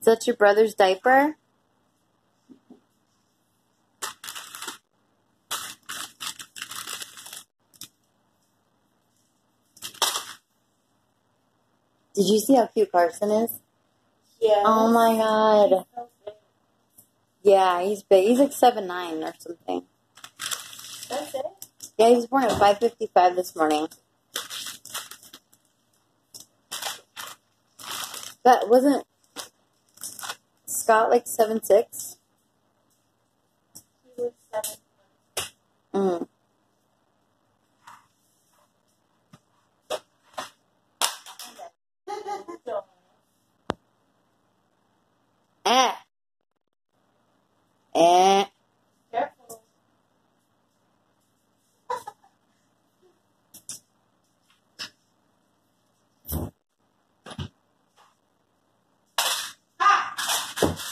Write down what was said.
Is that your brother's diaper? Did you see how cute Carson is? Yeah. Oh my god. Yeah, he's big. He's like seven nine or something. That's it. Yeah, he was born at five fifty five this morning. That wasn't Scott like seven six? He was seven. Mm. eh. Eh. Thank you.